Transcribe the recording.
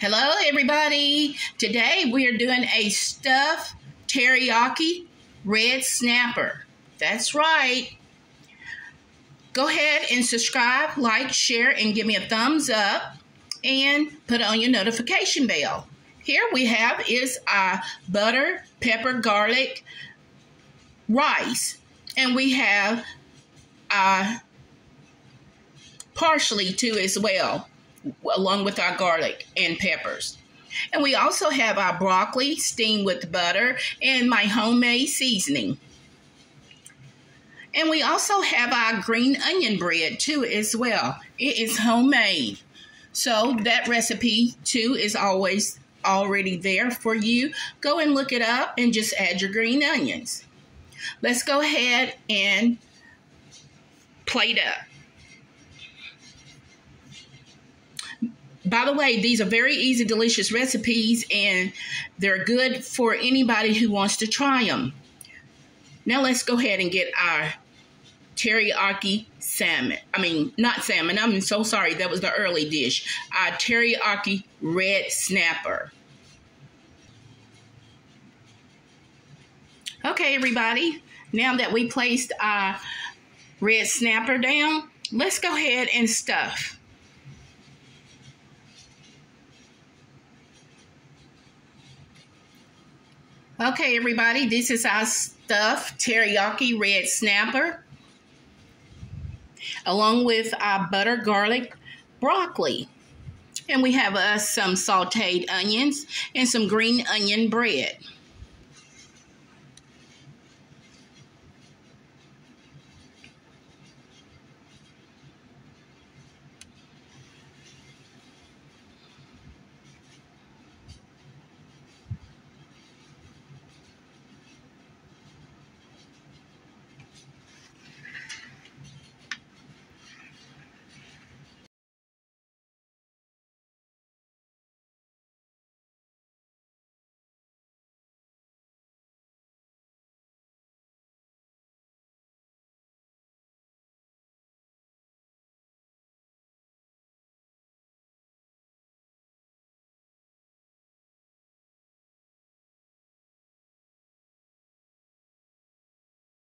Hello, everybody. Today we are doing a stuffed teriyaki red snapper. That's right. Go ahead and subscribe, like, share, and give me a thumbs up and put on your notification bell. Here we have is our butter, pepper, garlic, rice, and we have our parsley too as well along with our garlic and peppers. And we also have our broccoli steamed with butter and my homemade seasoning. And we also have our green onion bread too as well. It is homemade. So that recipe too is always already there for you. Go and look it up and just add your green onions. Let's go ahead and plate up. By the way, these are very easy, delicious recipes, and they're good for anybody who wants to try them. Now let's go ahead and get our teriyaki salmon. I mean, not salmon. I'm so sorry. That was the early dish. Our teriyaki red snapper. Okay, everybody. Now that we placed our red snapper down, let's go ahead and stuff. Okay, everybody, this is our stuffed teriyaki red snapper, along with our butter garlic broccoli. And we have us some sauteed onions and some green onion bread.